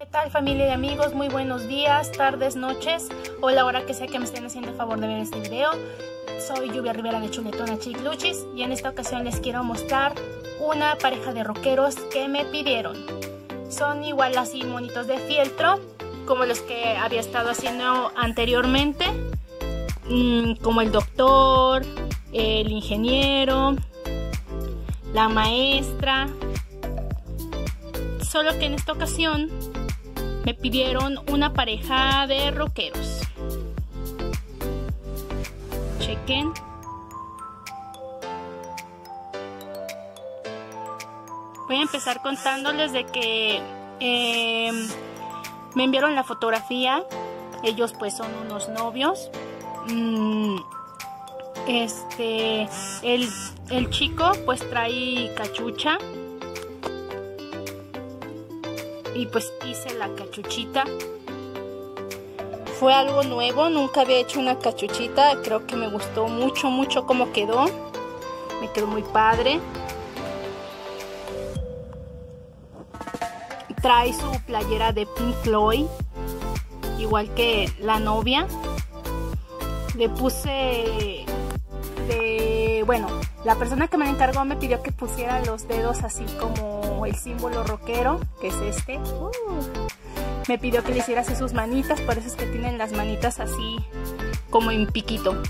¿Qué tal familia y amigos? Muy buenos días, tardes, noches o la hora que sea que me estén haciendo el favor de ver este video. Soy Lluvia Rivera de Chuletona Chicluchis y en esta ocasión les quiero mostrar una pareja de rockeros que me pidieron. Son igual así monitos de fieltro como los que había estado haciendo anteriormente, mm, como el doctor, el ingeniero, la maestra. Solo que en esta ocasión me pidieron una pareja de rockeros. Chequen. Voy a empezar contándoles de que em, me enviaron la fotografía. Ellos pues son unos novios. Mm, este, el, el chico pues trae cachucha y pues hice la cachuchita. Fue algo nuevo, nunca había hecho una cachuchita, creo que me gustó mucho, mucho cómo quedó. Me quedó muy padre. Trae su playera de Pink Floyd, igual que la novia. Le puse de, bueno, la persona que me encargó me pidió que pusiera los dedos así como el símbolo rockero, que es este. Uh. me pidió que le hiciera así sus manitas, por eso es que tienen las manitas así como en piquito.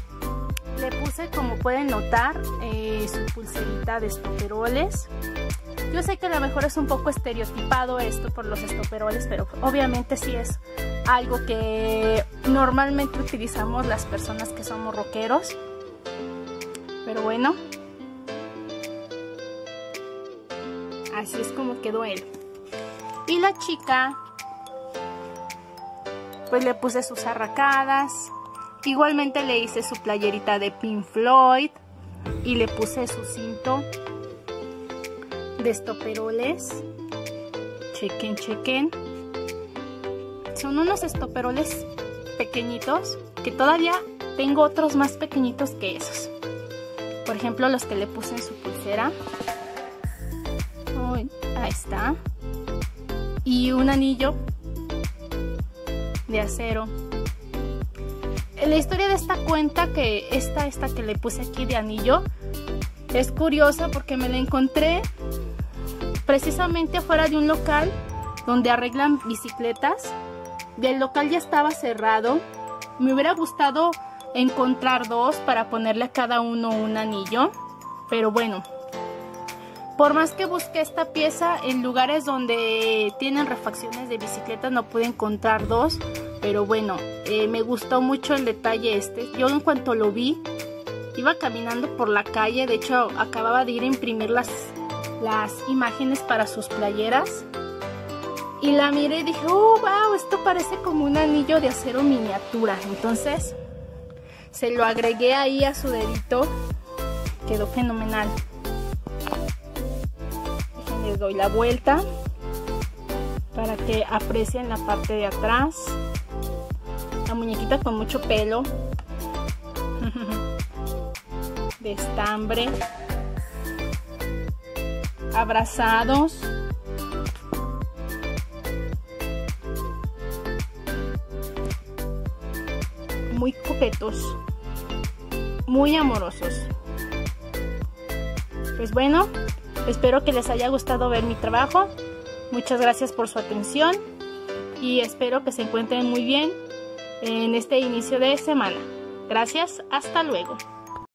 Le puse, como pueden notar, eh, su pulserita de estoperoles. Yo sé que a lo mejor es un poco estereotipado esto por los estoperoles, pero obviamente sí es algo que normalmente utilizamos las personas que somos rockeros. Pero bueno, Así es como quedó él. Y la chica, pues le puse sus arracadas. Igualmente le hice su playerita de Pink Floyd. Y le puse su cinto de estoperoles. Chequen, chequen. Son unos estoperoles pequeñitos que todavía tengo otros más pequeñitos que esos. Por ejemplo, los que le puse en su pulsera ahí está. Y un anillo de acero. La historia de esta cuenta que esta esta que le puse aquí de anillo es curiosa porque me la encontré precisamente afuera de un local donde arreglan bicicletas. El local ya estaba cerrado. Me hubiera gustado encontrar dos para ponerle a cada uno un anillo pero bueno por más que busqué esta pieza en lugares donde tienen refacciones de bicicletas no pude encontrar dos. Pero bueno, eh, me gustó mucho el detalle este. Yo en cuanto lo vi, iba caminando por la calle. De hecho, acababa de ir a imprimir las, las imágenes para sus playeras. Y la miré y dije, oh, wow, esto parece como un anillo de acero miniatura. Entonces, se lo agregué ahí a su dedito. Quedó fenomenal les doy la vuelta para que aprecien la parte de atrás. La muñequita con mucho pelo. De estambre. Abrazados. Muy coquetos. Muy amorosos. Pues bueno Espero que les haya gustado ver mi trabajo. Muchas gracias por su atención y espero que se encuentren muy bien en este inicio de semana. Gracias, hasta luego.